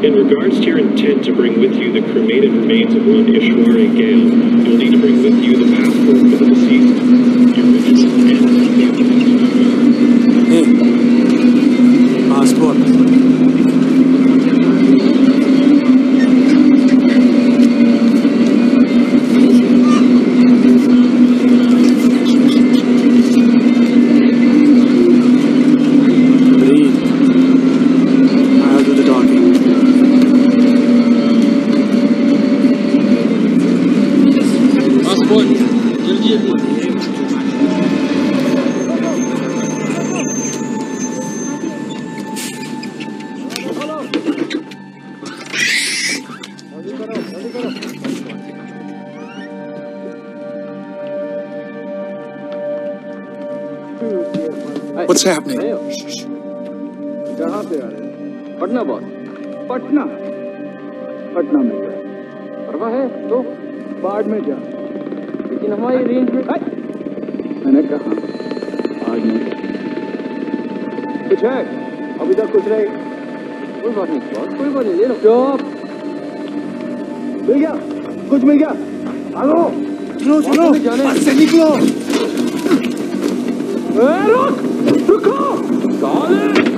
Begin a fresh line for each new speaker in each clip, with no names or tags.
In regards to your intent to bring with you the cremated remains of one Ishwari Ghale, you'll need to bring with you the passport for the deceased,
What's happening?
कहाँ पे आ रहे हैं। Patna boss Patna. Patna में क्या परवा है। तो बाढ़ में जा लेकिन हमारी रेंज में मैंने कहा बाढ़ में। कुछ है? अभी तक कुछ नहीं। कोई बात नहीं बॉस कोई बात नहीं ले लो। चुप। मिल गया? कुछ मिल गया? आलो।
चलो चलो। बस से निकलो।
Rock! Rock!
du!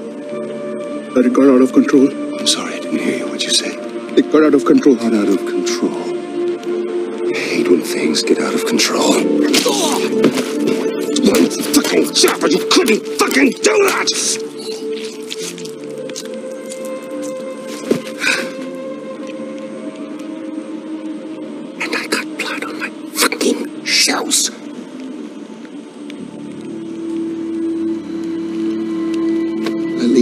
But it got out of control.
I'm sorry, I didn't hear you. What'd you say?
It got out of control.
Got out of control. I hate when things get out of control. One fucking job, and you couldn't fucking do that! And I got blood on my fucking shoes.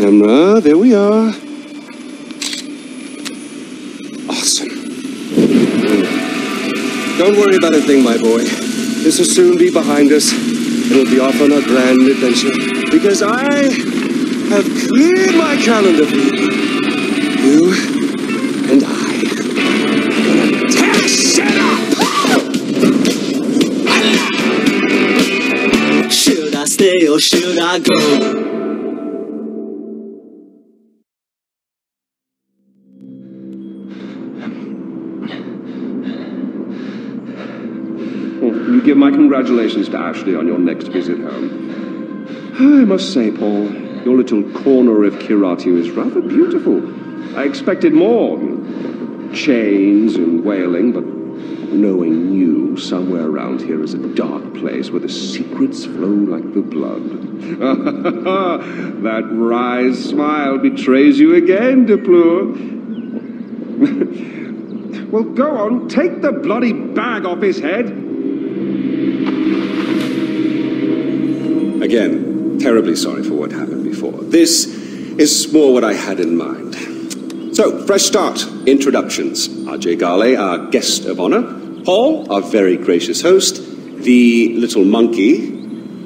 camera. There we are. Awesome. Mm. Don't worry about a thing, my boy. This will soon be behind us. and we'll be off on a grand adventure. Because I have cleared my calendar for you. You and I up!
Should I stay or should I go?
You give my congratulations to Ashley on your next visit home. I must say, Paul, your little corner of Kiratu is rather beautiful. I expected more. Chains and wailing, but knowing you, somewhere around here is a dark place where the secrets flow like the blood. that wry smile betrays you again, De Pleur. well, go on, take the bloody bag off his head. Again, terribly sorry for what happened before. This is more what I had in mind. So, fresh start. Introductions. Ajay Ghale, our guest of honor. Paul, our very gracious host. The little monkey,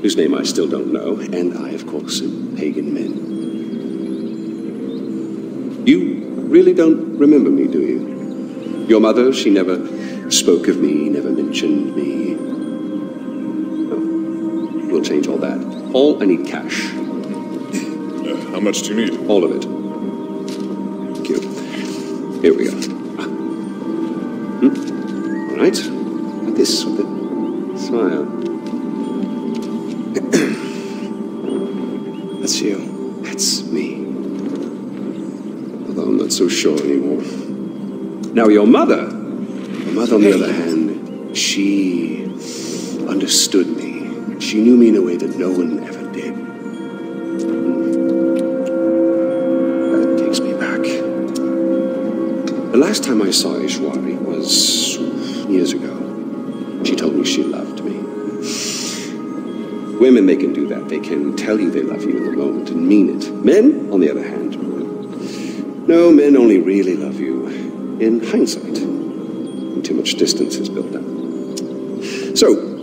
whose name I still don't know. And I, of course, am Pagan Min. You really don't remember me, do you? Your mother, she never spoke of me, never mentioned me. We'll change all that. All I need cash.
Uh, how much do you need?
All of it. Thank you. Here we go. Ah. Hmm? All right. Like this with a smile. That's you. That's me. Although I'm not so sure anymore. Now, your mother. Your mother, on the other hand, she understood me. She knew me in a way that no one ever did. That takes me back. The last time I saw Ishwari was years ago. She told me she loved me. Women, they can do that. They can tell you they love you in the moment and mean it. Men, on the other hand, no, men only really love you in hindsight. When too much distance is built up. So,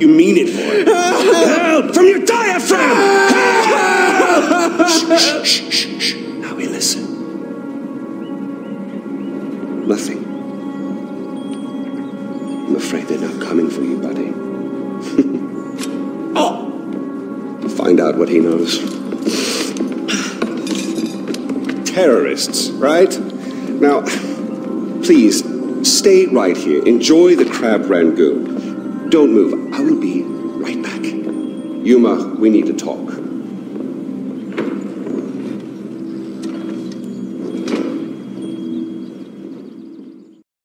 You mean it, boy. Help! From your diaphragm! Help! Shh, shh, shh, shh. Now we listen. Nothing. I'm afraid they're not coming for you, buddy. oh! Find out what he knows. Terrorists, right? Now, please, stay right here. Enjoy the crab rangoon. Don't move. I will be right back. Yuma, we need to talk.